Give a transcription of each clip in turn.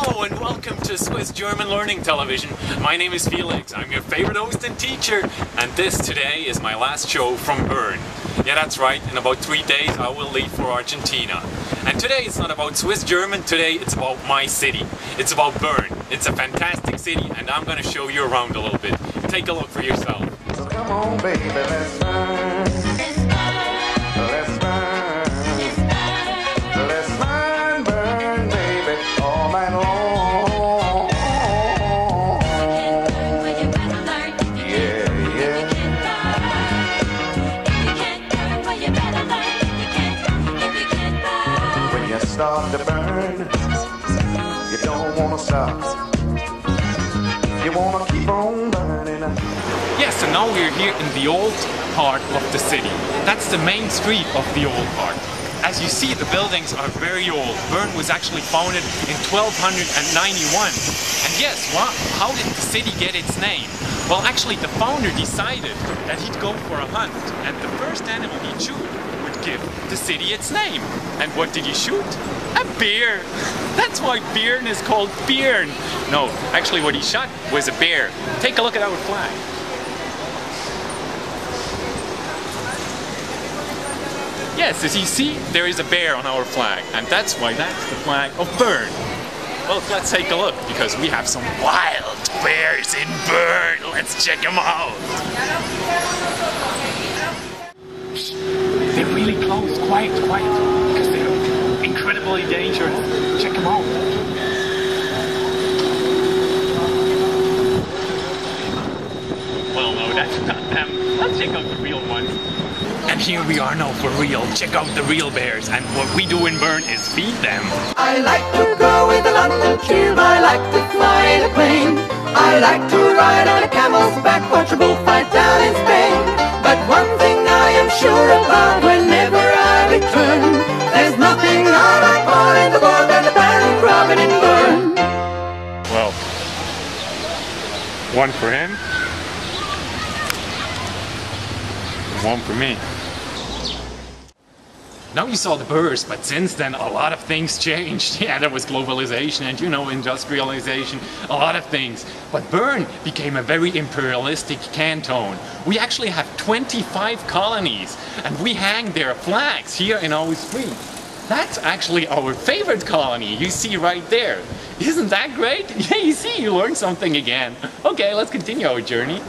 Hello and welcome to Swiss German Learning Television. My name is Felix, I'm your favorite host and teacher, and this today is my last show from Bern. Yeah, that's right, in about three days I will leave for Argentina. And today it's not about Swiss German, today it's about my city. It's about Bern. It's a fantastic city and I'm gonna show you around a little bit. Take a look for yourself. So come on, baby, let's. Start to burn, you don't wanna stop. You wanna keep on burning. Yes, so now we're here in the old part of the city. That's the main street of the old part. As you see, the buildings are very old. Bern was actually founded in 1291. And yes, wha- how did the city get its name? Well, actually, the founder decided that he'd go for a hunt, and the first animal he'd shoot would give the city its name. And what did he shoot? A bear. That's why Bern is called Bern. No, actually, what he shot was a bear. Take a look at our flag. Yes, as you see, there is a bear on our flag, and that's why that's the flag of Bern. Well, let's take a look, because we have some wild bears in Bern. Let's check them out. They're really close, quiet, quiet, because they're incredibly dangerous. Check them out. Well, no, that's not them. Let's check out the real ones. And here we are now for real. Check out the real bears. And what we do in Bern is feed them. I like to go with the London tube. I like to fly in a plane. I like to ride on a camel's back, watch a bullfight down in Spain. But one thing I am sure about whenever I return, there's nothing I like more in the world than the bank robin in Bern. Well, one for him, one for me. Now you saw the birds, but since then a lot of things changed. Yeah, there was globalization and you know industrialization, a lot of things. But Bern became a very imperialistic canton. We actually have 25 colonies and we hang their flags here in our street. That's actually our favorite colony, you see right there. Isn't that great? Yeah, you see, you learned something again. Okay, let's continue our journey.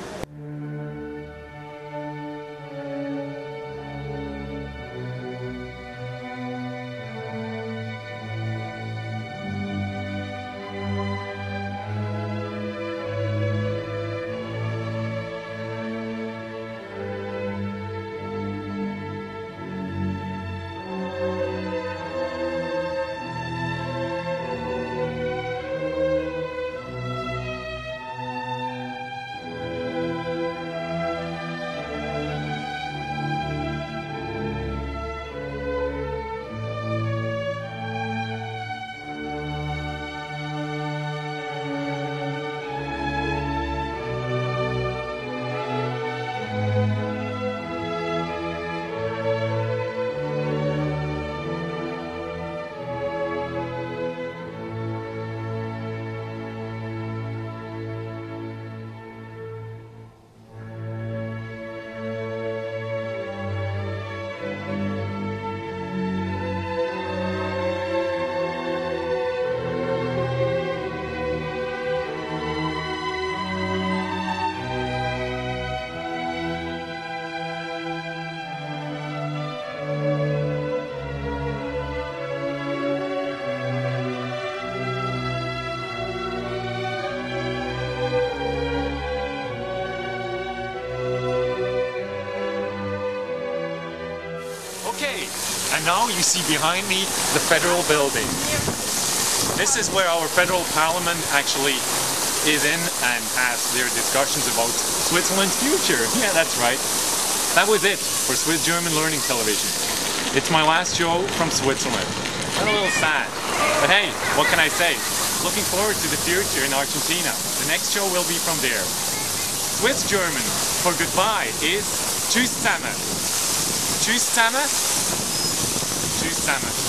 And now you see behind me the federal building. This is where our federal parliament actually is in and has their discussions about Switzerland's future. Yeah, that's right. That was it for Swiss German Learning Television. It's my last show from Switzerland. I'm a little sad. But hey, what can I say? Looking forward to the future in Argentina. The next show will be from there. Swiss German for goodbye is Tschüss zusammen. Tschüss zusammen. Zusammen.